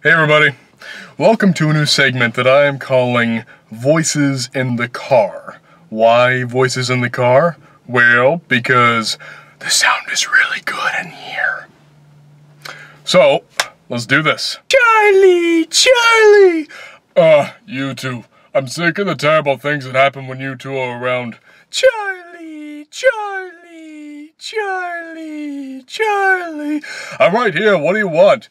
Hey everybody, welcome to a new segment that I am calling Voices in the Car. Why Voices in the Car? Well, because the sound is really good in here. So, let's do this. Charlie! Charlie! Uh, you two. I'm sick of the terrible things that happen when you two are around. Charlie! Charlie! Charlie! Charlie! I'm right here. What do you want?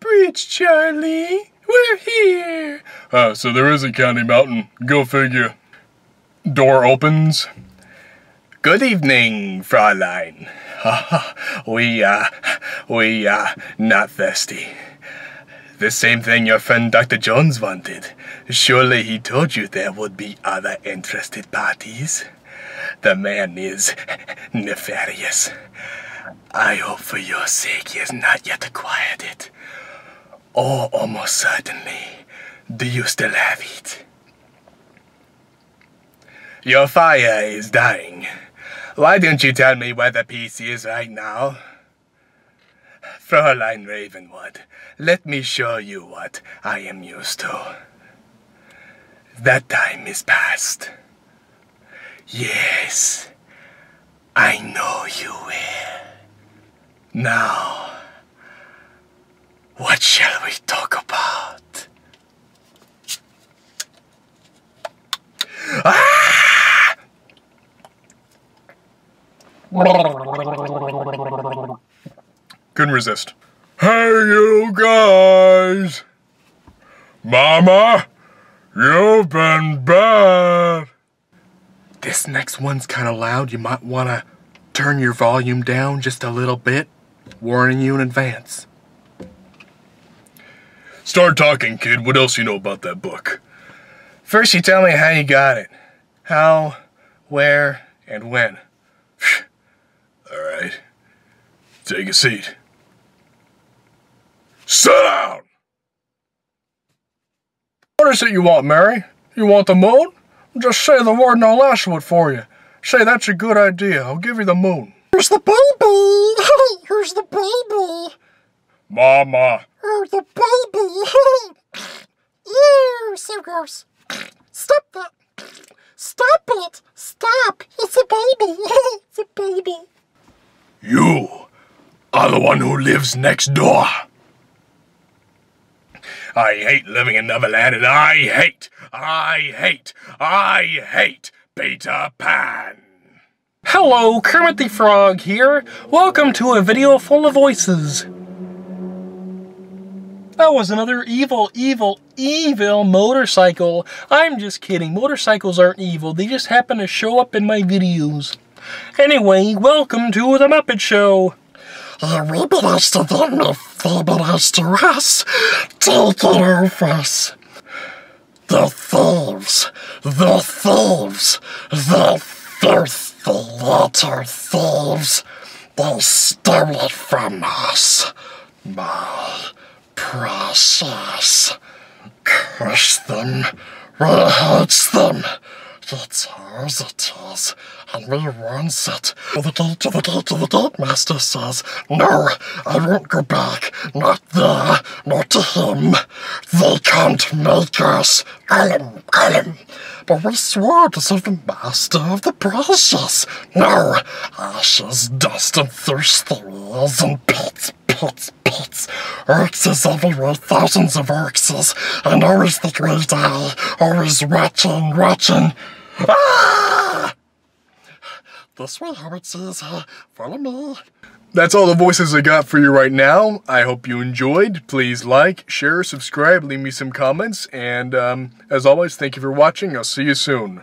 Bridge, Charlie. We're here. Uh, so there is a Candy Mountain. Go figure. Door opens. Good evening, Fraulein. we, uh, we, uh, not thirsty. The same thing your friend Dr. Jones wanted. Surely he told you there would be other interested parties. The man is nefarious. I hope for your sake he has not yet acquired it. Or almost certainly, do you still have it? Your fire is dying. Why don't you tell me where the piece is right now? Fräulein Ravenwood, let me show you what I am used to. That time is past. Yes, I know you will. Now, what shall we talk about? Ah! Couldn't resist. Hey, you guys! Mama, you've been bad. This next one's kind of loud. You might want to turn your volume down just a little bit. Warning you in advance. Start talking, kid. What else you know about that book? First, you tell me how you got it. How, where, and when. All right. Take a seat. Sit down! What is it you want, Mary? You want the moon? Just say the word and I'll lasso it for you. Say that's a good idea. I'll give you the moon. Here's the baby! Here's the baby! Mama. Oh, the baby! Ew, so gross. Stop that! Stop it! Stop! It's a baby! it's a baby! You are the one who lives next door. I hate living in Neverland and I hate, I hate, I hate Peter Pan. Hello, Kermit the Frog here. Welcome to a video full of voices. That was another evil, evil, evil motorcycle. I'm just kidding. Motorcycles aren't evil. They just happen to show up in my videos. Anyway, welcome to The Muppet Show. We belongs to them they belongs to us. Take it. The thieves, the thieves, the filthy little thieves. They stole it from us. My precious. Curse them. We hate them. It's ours it is, and we wants it. The to the to the gate, Master says, No, I won't go back. Not there, not to him. They can't make us. Gollum, Gollum. But we swore to serve the Master of the Precious. No, ashes, dust, and thirsty wheels and pits, pits, pits. Orcs everywhere, thousands of orcs, and always the great eye, always watching, watching. Ah! This way, says, uh, follow me. That's all the voices I got for you right now. I hope you enjoyed. Please like, share, subscribe, leave me some comments, and um, as always, thank you for watching. I'll see you soon.